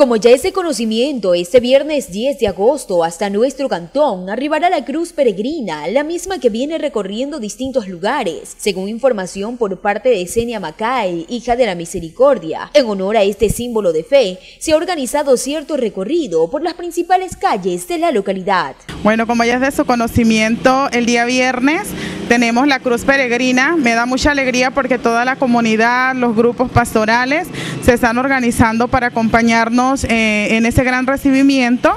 Como ya es de conocimiento, este viernes 10 de agosto hasta nuestro cantón arribará la cruz peregrina, la misma que viene recorriendo distintos lugares, según información por parte de Senia Macay, hija de la Misericordia. En honor a este símbolo de fe, se ha organizado cierto recorrido por las principales calles de la localidad. Bueno, como ya es de su conocimiento, el día viernes tenemos la cruz peregrina. Me da mucha alegría porque toda la comunidad, los grupos pastorales se están organizando para acompañarnos eh, en ese gran recibimiento.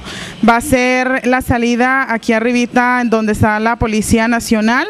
Va a ser la salida aquí arribita en donde está la Policía Nacional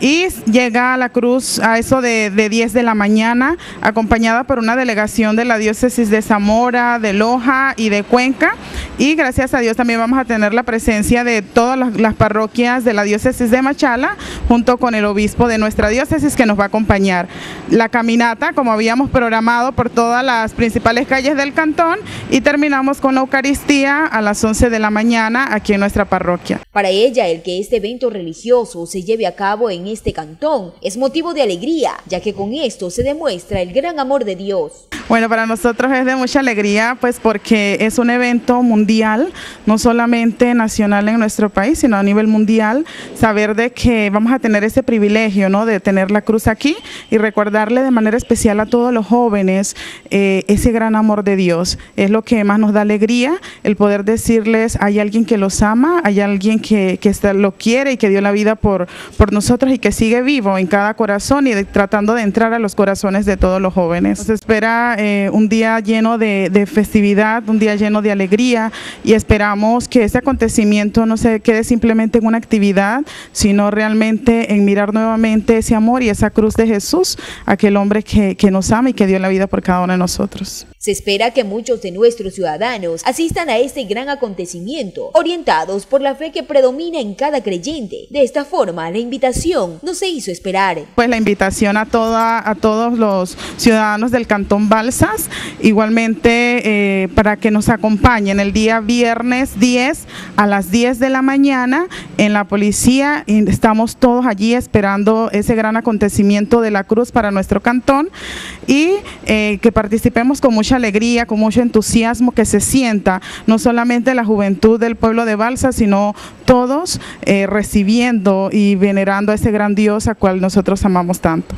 y llega a la cruz a eso de, 10 de la mañana, acompañada por una delegación de la diócesis de Zamora, de Loja y de Cuenca. Y gracias a Dios también vamos a tener la presencia de todas las, parroquias de la diócesis de Machala, junto con el obispo de nuestra diócesis que nos va a acompañar. La caminata, como habíamos programado por todas las principales calles del cantón, y terminamos con la Eucaristía a las 11 de la mañana aquí en nuestra parroquia. Para ella, el que este evento religioso se lleve a cabo en este cantón es motivo de alegría, ya que con esto se demuestra el gran amor de Dios. Bueno, para nosotros es de mucha alegría, pues porque es un evento mundial, no solamente nacional en nuestro país, sino a nivel mundial, saber de que vamos a tener ese privilegio, ¿no? De tener la cruz aquí y recordarle de manera especial a todos los jóvenes eh, ese gran amor de Dios. Es lo que más nos da alegría, el poder decirles, hay alguien que los ama, hay alguien que, que lo quiere y que dio la vida por, por nosotros y que sigue vivo en cada corazón y tratando de entrar a los corazones de todos los jóvenes. Se espera eh, un día lleno de, festividad, un día lleno de alegría y esperamos que ese acontecimiento no se quede simplemente en una actividad, sino realmente en mirar nuevamente ese amor y esa cruz de Jesús, aquel hombre que nos ama y que dio la vida por cada uno de nosotros. Se espera que muchos de nuestros ciudadanos asistan a este gran acontecimiento, orientados por la fe que predomina en cada creyente. De esta forma, la invitación no se hizo esperar. Pues la invitación a, toda, a todos los ciudadanos del Cantón Balsas, igualmente eh, para que nos acompañen el día viernes 10 a las 10 de la mañana en la policía. Estamos todos allí esperando ese gran acontecimiento de la cruz para nuestro cantón y eh, que participemos con mucha alegría, con mucho entusiasmo que se sienta no solamente la juventud del pueblo de Balsa, sino todos eh, recibiendo y venerando a ese gran Dios a cual nosotros amamos tanto.